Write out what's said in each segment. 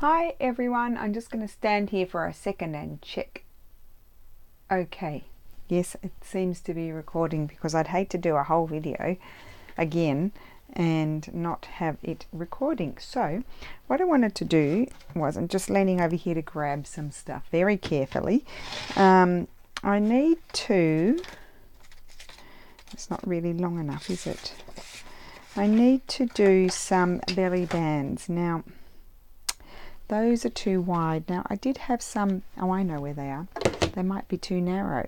Hi everyone, I'm just going to stand here for a second and check. Okay, yes, it seems to be recording because I'd hate to do a whole video again and not have it recording. So, what I wanted to do was I'm just leaning over here to grab some stuff very carefully. Um, I need to, it's not really long enough, is it? I need to do some belly bands. Now, those are too wide. Now, I did have some, oh, I know where they are. They might be too narrow.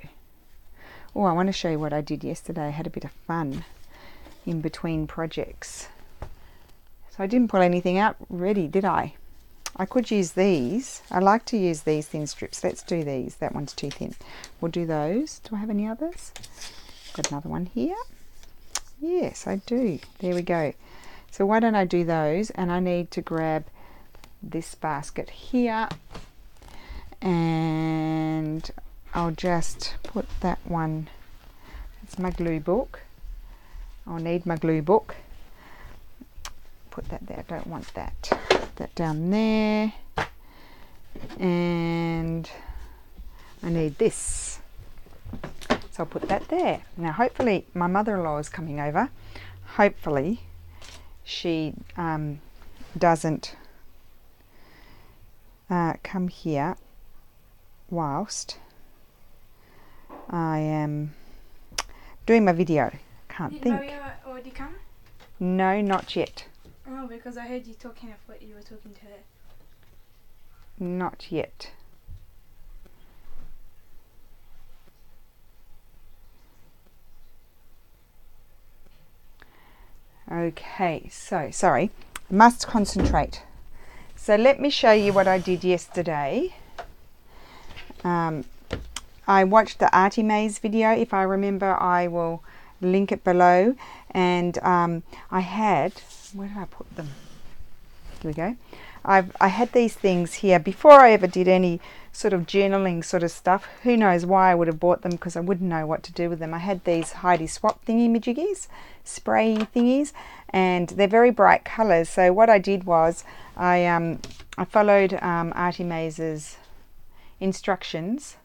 Oh, I want to show you what I did yesterday. I had a bit of fun in between projects. So I didn't pull anything out ready, did I? I could use these. I like to use these thin strips. Let's do these. That one's too thin. We'll do those. Do I have any others? Got another one here. Yes, I do. There we go. So why don't I do those? And I need to grab this basket here. And I'll just put that one it's my glue book. I'll need my glue book. Put that there I don't want that that down there. And I need this. So I'll put that there. Now hopefully my mother-in-law is coming over. Hopefully she um, doesn't uh, come here whilst I am doing my video. Can't Did think. Maria already come? No, not yet. Oh, because I heard you talking. I thought you were talking to her. Not yet. Okay, so sorry, must concentrate. So let me show you what I did yesterday. Um, I watched the Artie Maze video. If I remember, I will link it below. And um, I had, where did I put them? Here we go. I've, I had these things here before I ever did any sort of journaling sort of stuff. Who knows why I would have bought them because I wouldn't know what to do with them. I had these Heidi Swapp thingy majiggies, spray thingies, and they're very bright colours. So what I did was I, um, I followed um, Artie Maze's instructions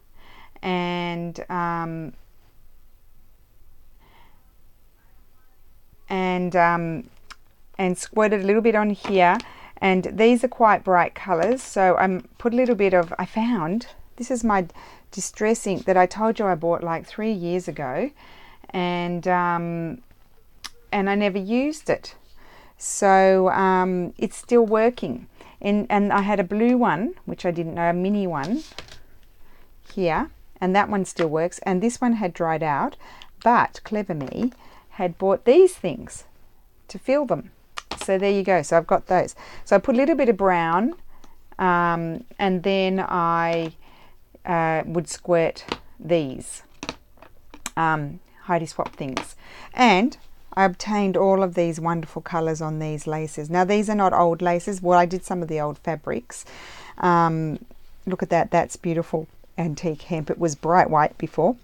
and um, and um, and squirted a little bit on here and these are quite bright colors so I put a little bit of I found this is my distress ink that I told you I bought like three years ago. And um, and I never used it. So um, it's still working. And, and I had a blue one which I didn't know a mini one here. And that one still works. And this one had dried out. But clever me had bought these things to fill them so there you go. So I've got those. So I put a little bit of brown um, and then I uh, would squirt these um, Heidi Swapp things. And I obtained all of these wonderful colours on these laces. Now these are not old laces. Well, I did some of the old fabrics. Um, look at that. That's beautiful antique hemp. It was bright white before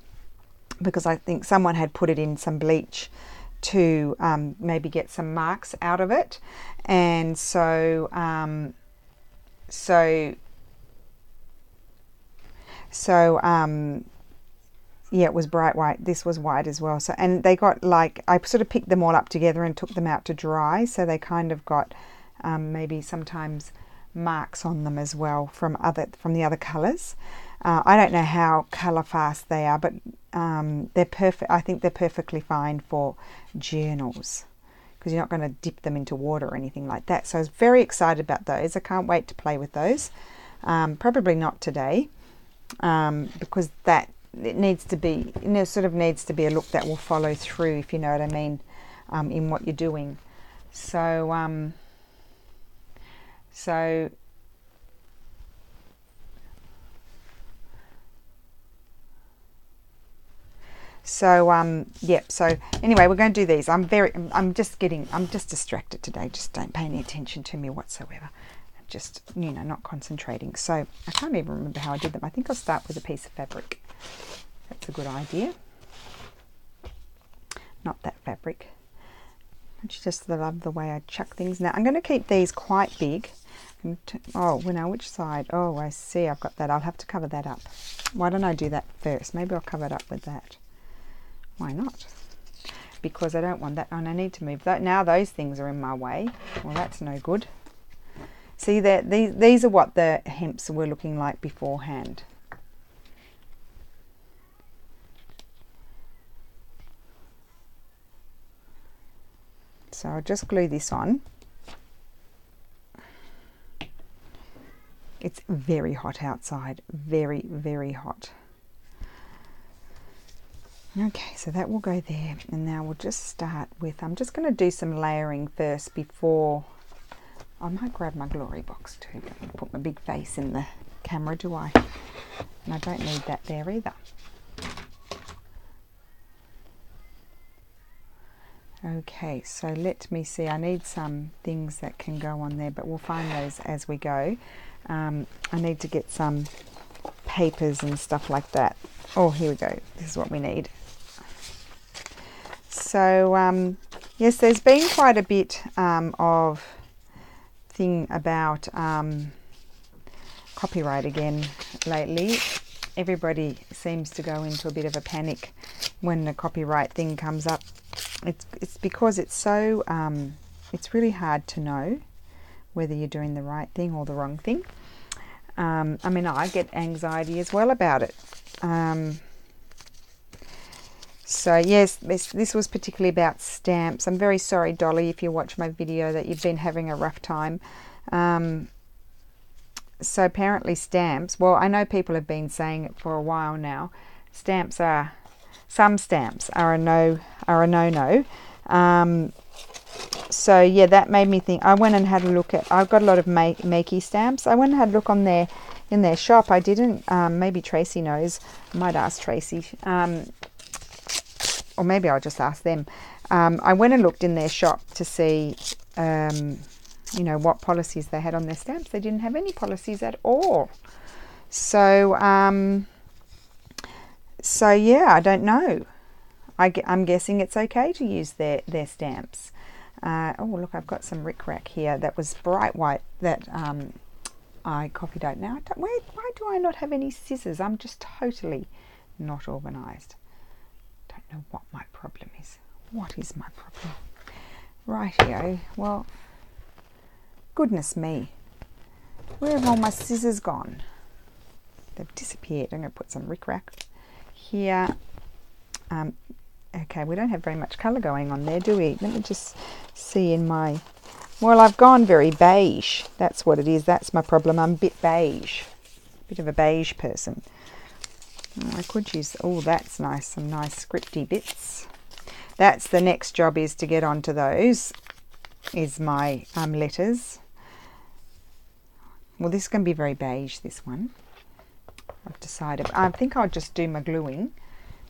because I think someone had put it in some bleach to um, maybe get some marks out of it. And so, um, so, so, um, yeah, it was bright white. This was white as well. So, and they got like, I sort of picked them all up together and took them out to dry. So they kind of got um, maybe sometimes marks on them as well from other, from the other colors. Uh, I don't know how colour fast they are, but um, they're perfect. I think they're perfectly fine for journals because you're not going to dip them into water or anything like that. So I was very excited about those. I can't wait to play with those. Um, probably not today um, because that it needs to be, you know, sort of needs to be a look that will follow through, if you know what I mean, um, in what you're doing. So, um, so So um, yeah. So anyway, we're going to do these. I'm very. I'm just getting. I'm just distracted today. Just don't pay any attention to me whatsoever. I'm just you know not concentrating. So I can't even remember how I did them. I think I'll start with a piece of fabric. That's a good idea. Not that fabric. Don't just love the way I chuck things? Now I'm going to keep these quite big Oh, well, now which side? Oh, I see. I've got that. I'll have to cover that up. Why don't I do that first? Maybe I'll cover it up with that. Why not? Because I don't want that. And I need to move that. Now those things are in my way. Well, that's no good. See that these these are what the hemps were looking like beforehand. So I'll just glue this on. It's very hot outside, very, very hot. Okay, so that will go there. And now we'll just start with, I'm just going to do some layering first before, I might grab my glory box too. Put my big face in the camera, do I? And I don't need that there either. Okay, so let me see. I need some things that can go on there, but we'll find those as we go. Um, I need to get some papers and stuff like that. Oh, here we go. This is what we need. So, um, yes, there's been quite a bit um, of thing about um, copyright again lately. Everybody seems to go into a bit of a panic when the copyright thing comes up. It's, it's because it's so, um, it's really hard to know whether you're doing the right thing or the wrong thing. Um, I mean, I get anxiety as well about it. Um, so yes, this, this was particularly about stamps. I'm very sorry, Dolly, if you watch my video that you've been having a rough time. Um, so apparently stamps, well, I know people have been saying it for a while now. Stamps are, some stamps are a no, are a no-no. Um, so yeah, that made me think. I went and had a look at. I've got a lot of make, makey stamps. I went and had a look on their in their shop. I didn't. Um, maybe Tracy knows. I might ask Tracy, um, or maybe I'll just ask them. Um, I went and looked in their shop to see, um, you know, what policies they had on their stamps. They didn't have any policies at all. So, um, so yeah, I don't know. I, am guessing it's okay to use their their stamps. Uh, oh, look, I've got some rickrack here that was bright white that um, I copied out. Now, where, why do I not have any scissors? I'm just totally not organised. Know what my problem is. What is my problem? Rightio. Well, goodness me. Where have all my scissors gone? They've disappeared. I'm going to put some rickrack here. Um, okay, we don't have very much colour going on there, do we? Let me just see in my... Well, I've gone very beige. That's what it is. That's my problem. I'm a bit beige. A bit of a beige person. I could use... Oh, that's nice. Some nice scripty bits. That's the next job is to get onto those. Is my um, letters. Well, this is going to be very beige, this one. I've decided. I think I'll just do my gluing.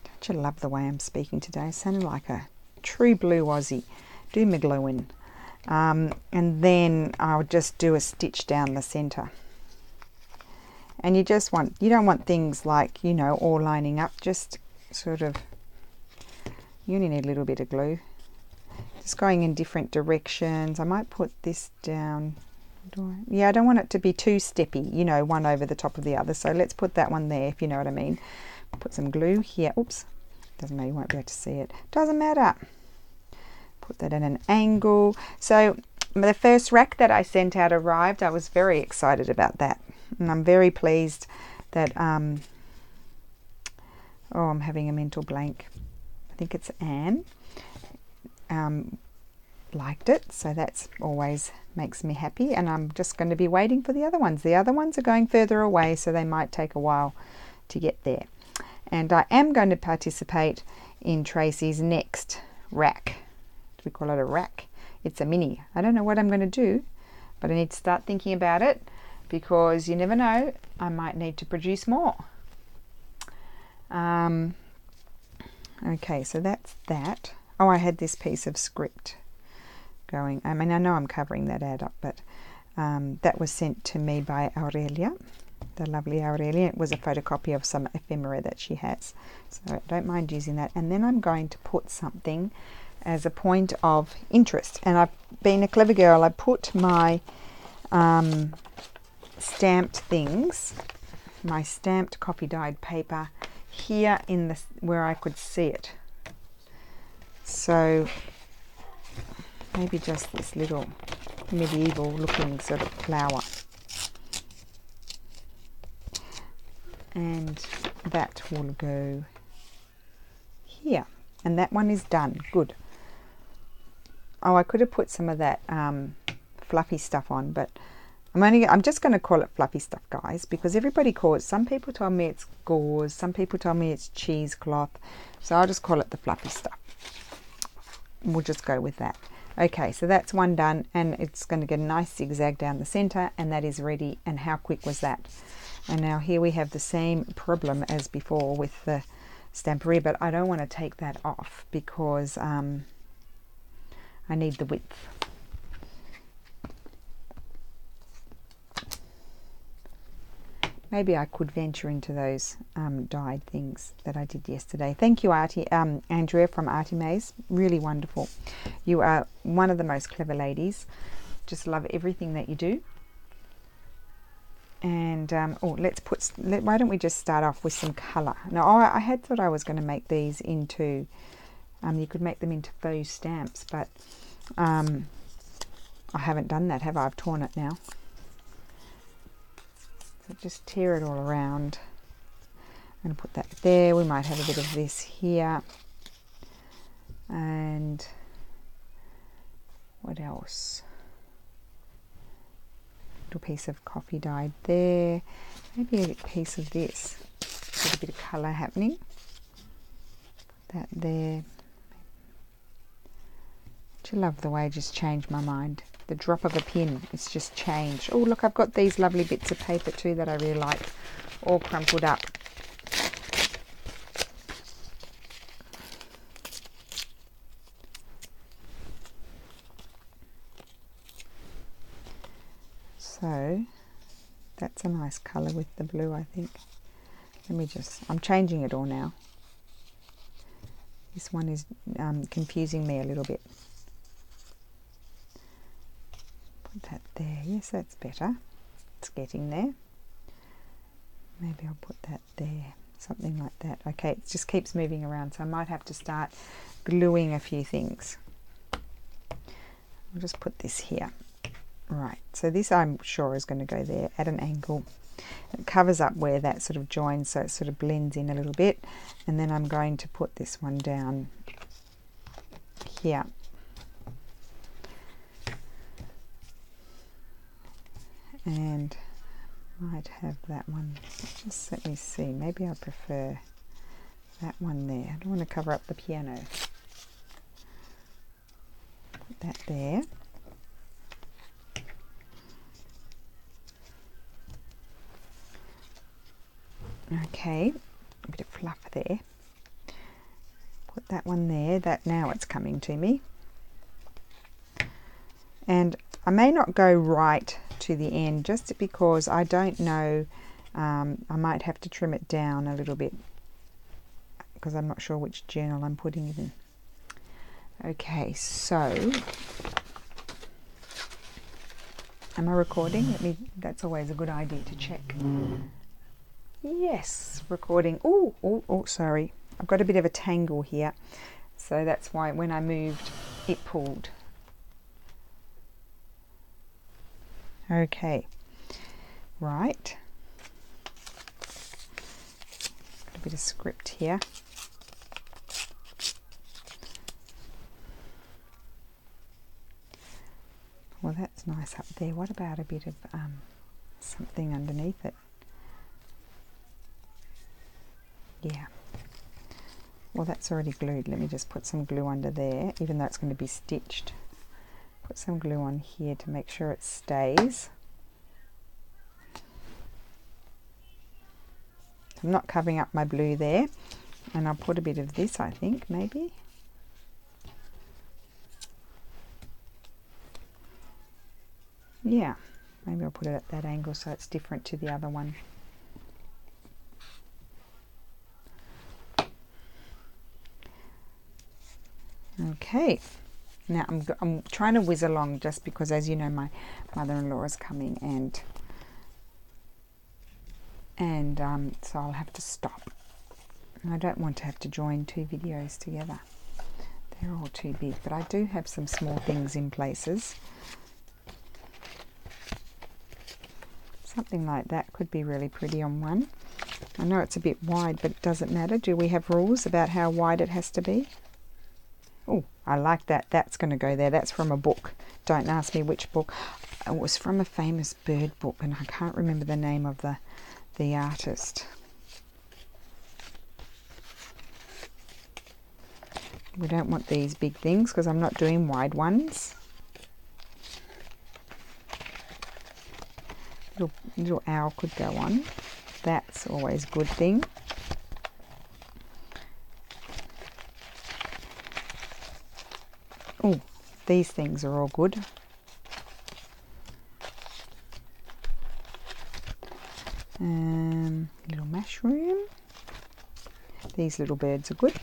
Don't you love the way I'm speaking today? Sounding like a true blue Aussie. Do my gluing. Um, and then I'll just do a stitch down the center. And you just want, you don't want things like, you know, all lining up, just sort of, you only need a little bit of glue. Just going in different directions. I might put this down. Yeah, I don't want it to be too steppy, you know, one over the top of the other. So let's put that one there, if you know what I mean. Put some glue here. Oops, doesn't matter, you won't be able to see it. Doesn't matter. Put that in an angle. So the first rack that I sent out arrived. I was very excited about that. And I'm very pleased that, um, oh, I'm having a mental blank. I think it's Anne. Um, liked it. So that's always makes me happy. And I'm just going to be waiting for the other ones. The other ones are going further away, so they might take a while to get there and I am going to participate in Tracy's next rack. Do we call it a rack? It's a mini. I don't know what I'm going to do, but I need to start thinking about it because you never know, I might need to produce more. Um, okay, so that's that. Oh, I had this piece of script going. I mean, I know I'm covering that ad up, but um, that was sent to me by Aurelia the lovely Aurelia. It was a photocopy of some ephemera that she has. So I don't mind using that. And then I'm going to put something as a point of interest. And I've been a clever girl. I put my um, stamped things, my stamped copy dyed paper here in the where I could see it. So maybe just this little medieval looking sort of flower. And that will go here. And that one is done. Good. Oh, I could have put some of that um, fluffy stuff on, but I'm only I'm just going to call it fluffy stuff, guys, because everybody calls. Some people tell me it's gauze, some people tell me it's cheesecloth, so I'll just call it the fluffy stuff. We'll just go with that. Okay, so that's one done, and it's going to get a nice zigzag down the center, and that is ready. And how quick was that? And now here we have the same problem as before with the Stamperia, but I don't want to take that off because um, I need the width. Maybe I could venture into those um, dyed things that I did yesterday. Thank you, Artie, um, Andrea from Artie Maze. Really wonderful. You are one of the most clever ladies. Just love everything that you do. And um, oh, let's put. Let, why don't we just start off with some colour? Now, I, I had thought I was going to make these into. Um, you could make them into faux stamps, but um, I haven't done that, have I? I've torn it now just tear it all around. I'm going to put that there. We might have a bit of this here. And what else? Little piece of coffee dyed there. Maybe a piece of this. Get a bit of colour happening. Put that there. Do you love the way I just changed my mind? The drop of a pin. It's just changed. Oh, look, I've got these lovely bits of paper too that I really like, all crumpled up. So that's a nice colour with the blue, I think. Let me just, I'm changing it all now. This one is um, confusing me a little bit. Put that there. Yes, that's better. It's getting there. Maybe I'll put that there. Something like that. Okay, it just keeps moving around, so I might have to start gluing a few things. I'll just put this here. Right, so this I'm sure is going to go there at an angle. It covers up where that sort of joins, so it sort of blends in a little bit. And then I'm going to put this one down here and might have that one. Just let me see maybe I prefer that one there. I don't want to cover up the piano. Put that there. Okay a bit of fluff there. Put that one there that now it's coming to me. And I may not go right to the end just because I don't know um, I might have to trim it down a little bit because I'm not sure which journal I'm putting it in. Okay so am I recording? Let me that's always a good idea to check. Yes recording. Oh oh oh sorry. I've got a bit of a tangle here. So that's why when I moved it pulled Okay, right. Got a bit of script here. Well, that's nice up there. What about a bit of um, something underneath it? Yeah. Well, that's already glued. Let me just put some glue under there, even though it's going to be stitched put some glue on here to make sure it stays. I'm not covering up my blue there and I'll put a bit of this I think maybe. Yeah maybe I'll put it at that angle so it's different to the other one. Okay Now I'm, I'm trying to whiz along just because, as you know, my mother-in-law is coming and and um, so I'll have to stop. I don't want to have to join two videos together. They're all too big, but I do have some small things in places. Something like that could be really pretty on one. I know it's a bit wide, but it doesn't matter. Do we have rules about how wide it has to be? I like that. That's going to go there. That's from a book. Don't ask me which book. It was from a famous bird book, and I can't remember the name of the the artist. We don't want these big things because I'm not doing wide ones. Little, little owl could go on. That's always a good thing. Oh, these things are all good. Um, little mushroom. These little birds are good.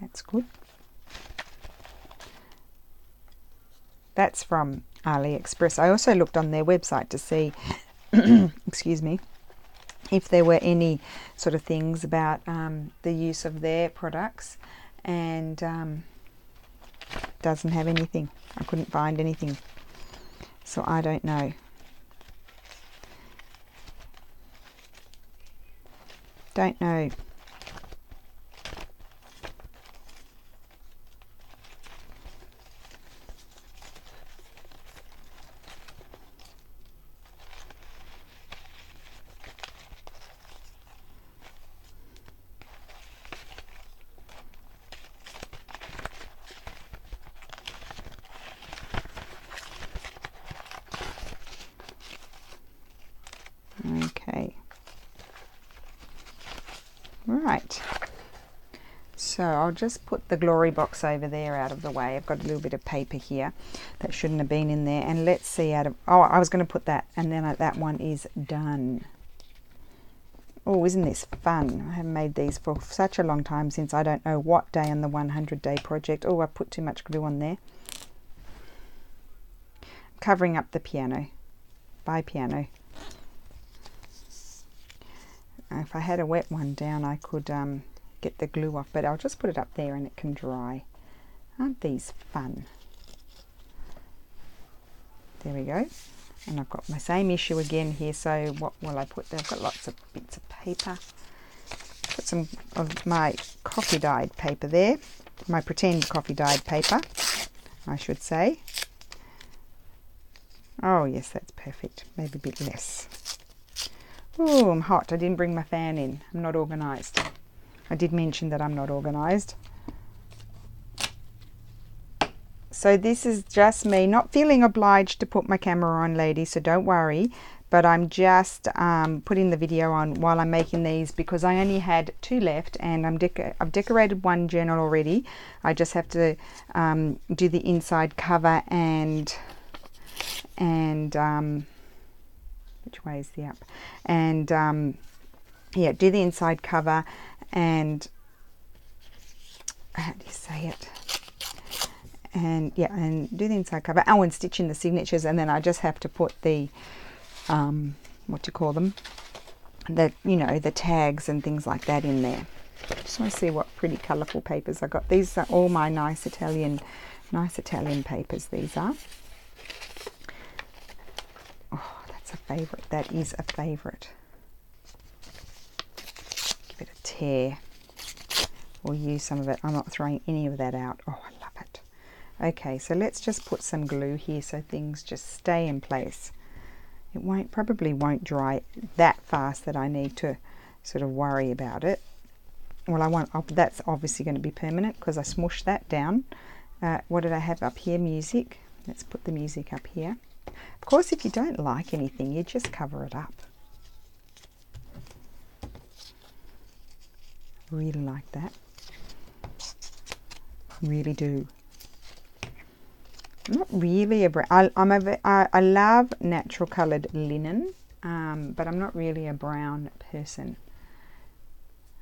That's good. That's from AliExpress. I also looked on their website to see, excuse me, if there were any sort of things about um, the use of their products, and um, doesn't have anything. I couldn't find anything, so I don't know. Don't know. Okay. Right. So I'll just put the glory box over there out of the way. I've got a little bit of paper here that shouldn't have been in there. And let's see out of, oh, I was going to put that. And then that one is done. Oh, isn't this fun? I haven't made these for such a long time since I don't know what day on the 100 day project. Oh, I put too much glue on there. covering up the piano. Bye, piano. If I had a wet one down, I could um, get the glue off, but I'll just put it up there and it can dry. Aren't these fun? There we go. And I've got my same issue again here, so what will I put there? I've got lots of bits of paper. Put some of my coffee dyed paper there, my pretend coffee dyed paper, I should say. Oh yes, that's perfect. Maybe a bit less. Oh, I'm hot. I didn't bring my fan in. I'm not organised. I did mention that I'm not organised. So this is just me not feeling obliged to put my camera on, ladies, so don't worry. But I'm just um, putting the video on while I'm making these because I only had two left and I'm deco I've decorated one journal already. I just have to um, do the inside cover and and um, which way is the up and um, yeah do the inside cover and how do you say it? And yeah and do the inside cover. Oh and stitch in the signatures. And then I just have to put the um, what do you call them? The you know the tags and things like that in there. Just want to see what pretty colourful papers I got. These are all my nice Italian nice Italian papers these are. Oh, that's a favourite. That is a favourite. Give it a tear or use some of it. I'm not throwing any of that out. Oh, I love it. Okay, so let's just put some glue here so things just stay in place. It won't probably won't dry that fast that I need to sort of worry about it. Well, I want that's obviously going to be permanent because I smushed that down. Uh, what did I have up here? Music. Let's put the music up here. Of course, if you don't like anything, you just cover it up. Really like that. Really do. I'm not really a brown. I, I'm a, I, I love natural coloured linen, um, but I'm not really a brown person.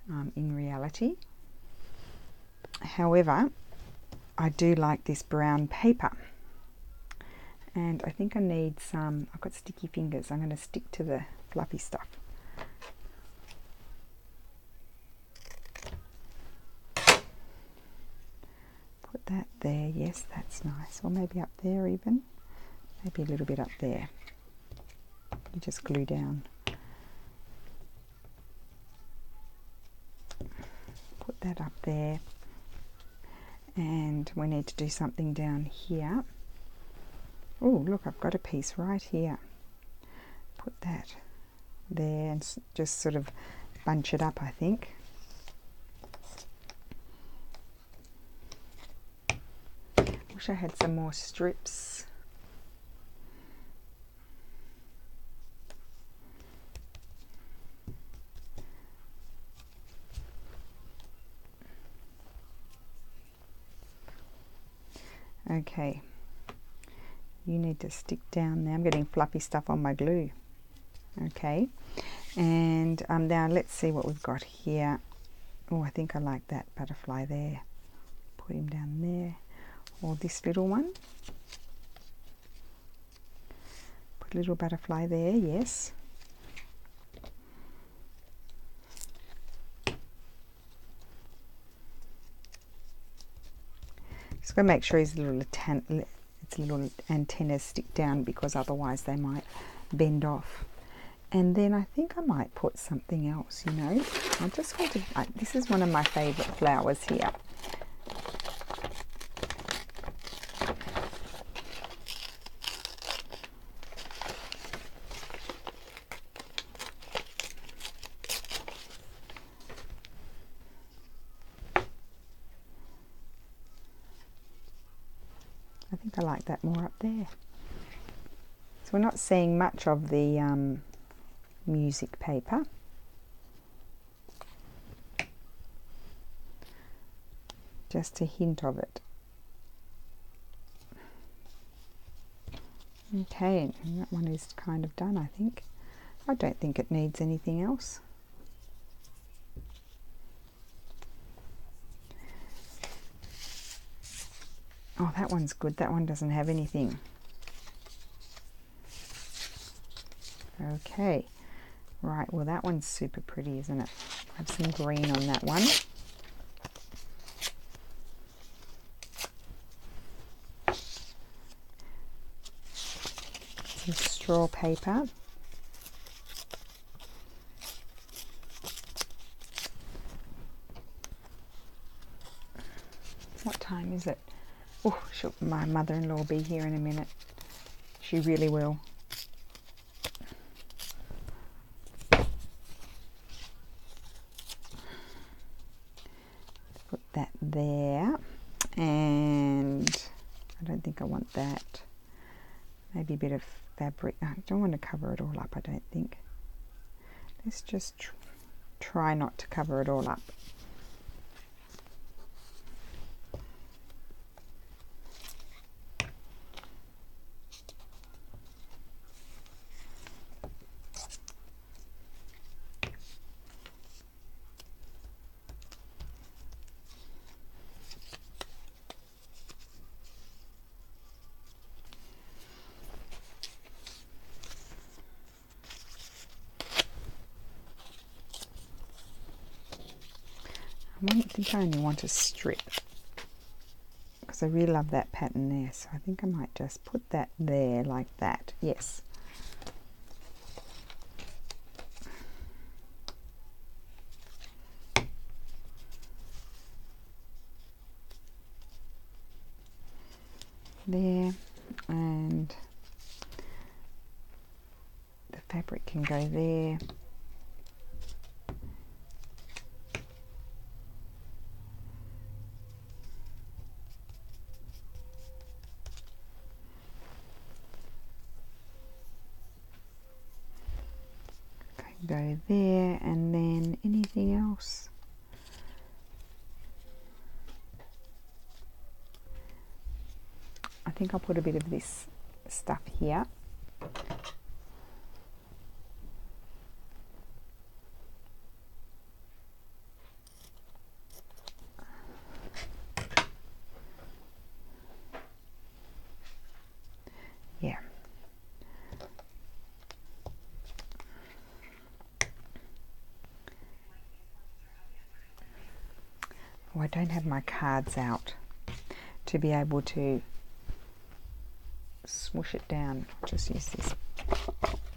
um, in reality. However, I do like this brown paper. And I think I need some, I've got sticky fingers. I'm going to stick to the fluffy stuff. Put that there. Yes, that's nice. Or maybe up there even. Maybe a little bit up there. You just glue down. Put that up there. And we need to do something down here. Oh, look, I've got a piece right here. Put that there and just sort of bunch it up, I think. Wish I had some more strips. Okay, you need to stick down there. I'm getting fluffy stuff on my glue. Okay, and um, now let's see what we've got here. Oh, I think I like that butterfly there. Put him down there. Or this little one. Put a little butterfly there, yes. Just going to make sure his little its little antennas stick down because otherwise they might bend off. And then I think I might put something else, you know. I just want to, uh, this is one of my favourite flowers here. I think I like that more up there. So we're not seeing much of the um, music paper. Just a hint of it. Okay, and that one is kind of done, I think. I don't think it needs anything else. Oh, that one's good. That one doesn't have anything. Okay. Right, well that one's super pretty, isn't it? I have some green on that one. Some straw paper. What time is it? Oh, my mother-in-law will be here in a minute. She really will. Put that there. And I don't think I want that. Maybe a bit of fabric. I don't want to cover it all up, I don't think. Let's just tr try not to cover it all up. I think I only want a strip because I really love that pattern there. So I think I might just put that there like that. Yes. There and the fabric can go there. I think I'll put a bit of this stuff here. Yeah. Oh, I don't have my cards out to be able to swoosh it down. Just use this.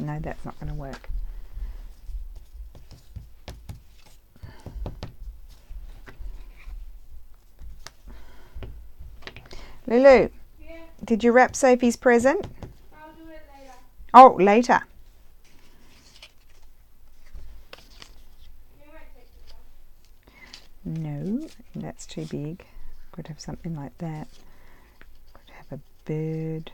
No, that's not going to work. Lulu, Yeah, did you wrap Sophie's present? I'll do it later. Oh, later. You might take it off. No, that's too big. Could have something like that. Could have a bird.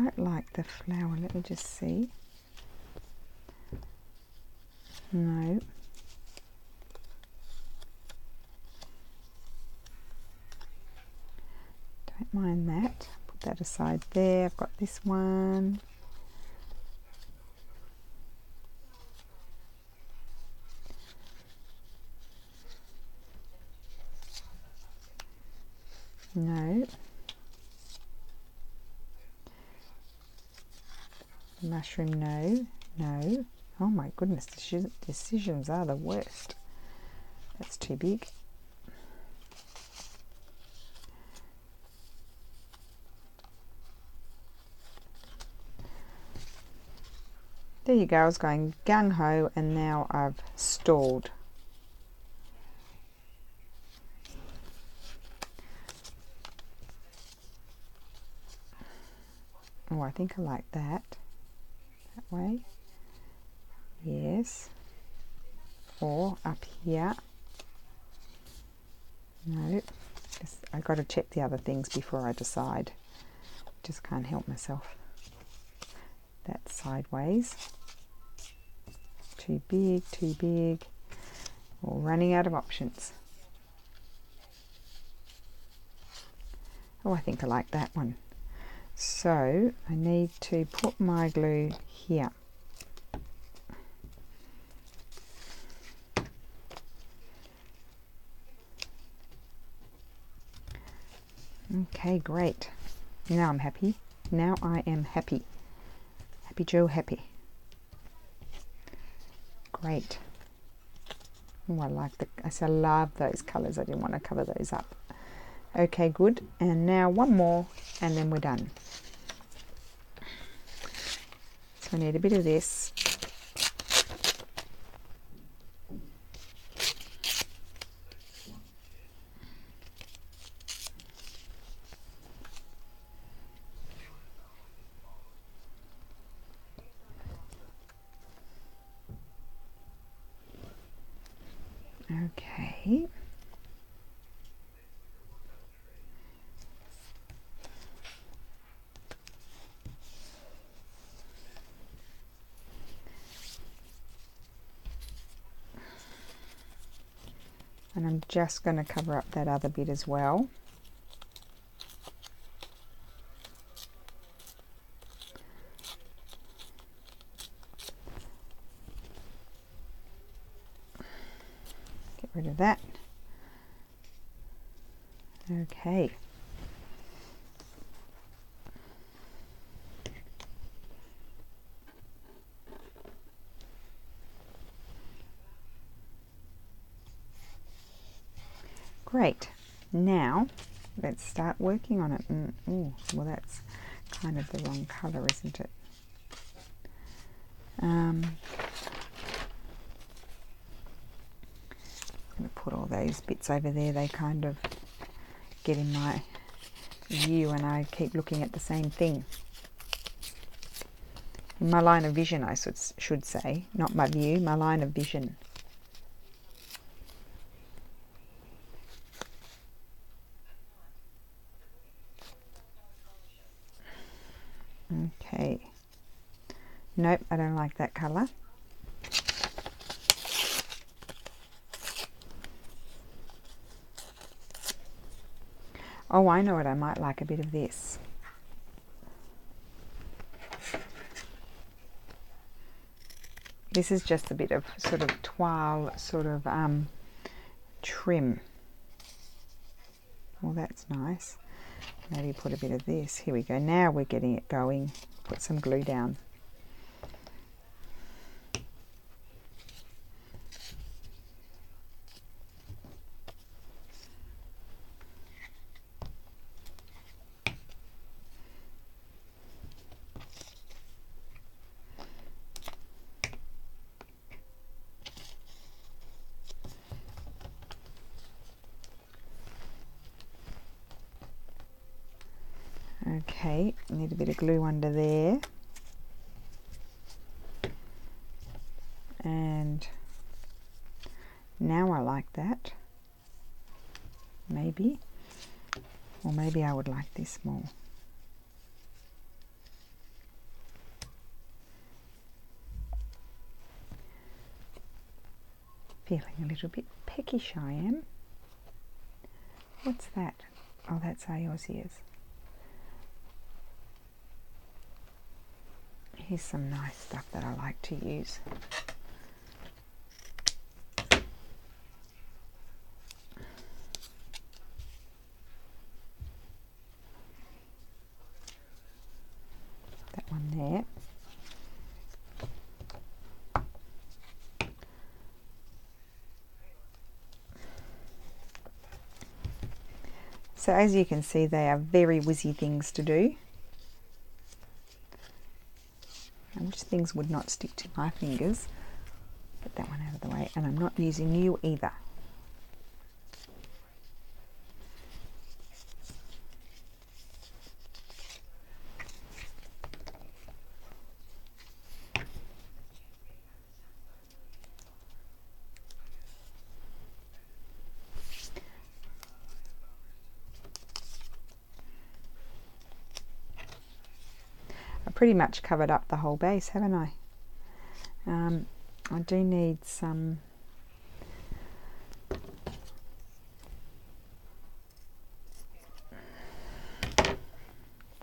Quite like the flower. Let me just see. No. Don't mind that. Put that aside there. I've got this one. No. Mushroom, no. No. Oh my goodness, decisions are the worst. That's too big. There you go, I was going gung ho and now I've stalled. Oh, I think I like that. That way. Yes. Or up here. No. Just, I got to check the other things before I decide. Just can't help myself. That's sideways. Too big, too big. Or running out of options. Oh, I think I like that one. So I need to put my glue here. Okay, great. Now I'm happy. Now I am happy. Happy Joe happy. Great. Oh, I like the, I love those colours. I didn't want to cover those up. Okay, good. And now one more and then we're done. So I need a bit of this. Okay. And I'm just going to cover up that other bit as well. Get rid of that. Okay. Great. Now let's start working on it. Mm, ooh, well, that's kind of the wrong colour, isn't it? Um, I'm going to put all those bits over there. They kind of get in my view, and I keep looking at the same thing. In my line of vision, I should, should say, not my view, my line of vision. Okay. Nope, I don't like that colour. Oh, I know what I might like a bit of this. This is just a bit of sort of toile, sort of um, trim. Well, that's nice. Maybe put a bit of this. Here we go. Now we're getting it going. put some glue down. Okay, need a bit of glue under there. And now I like that. Maybe. Or maybe More. Feeling a little bit peckish I am. What's that? Oh, that's Ayos ears. Here's some nice stuff that I like to use. That one there. So as you can see, they are very whizzy things to do. which things would not stick to my fingers. Get that one out of the way. And I'm not using you either. Pretty much covered up the whole base, haven't I? Um, I do need some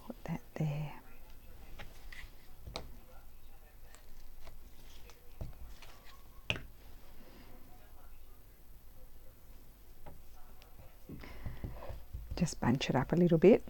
put that there. Just bunch it up a little bit.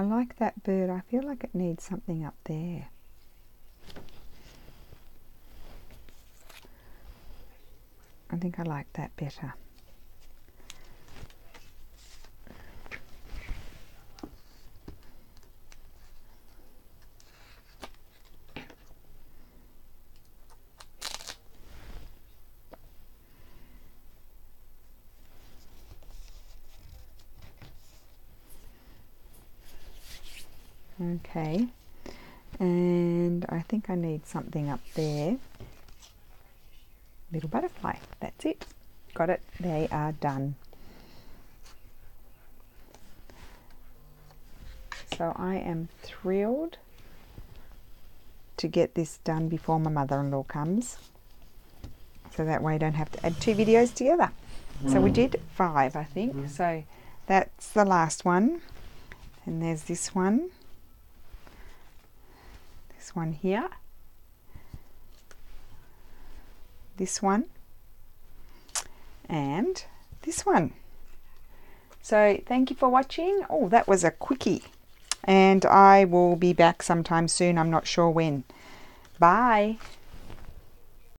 I like that bird. I feel like it needs something up there. I think I like that better. Okay, and I think I need something up there. Little butterfly, that's it. Got it, they are done. So I am thrilled to get this done before my mother-in-law comes. So that way I don't have to add two videos together. So we hmm. did five, I think. Hmm. So that's the last one. And there's this one one here, this one, and this one. So thank you for watching. Oh, that was a quickie. And I will be back sometime soon. I'm not sure when. Bye.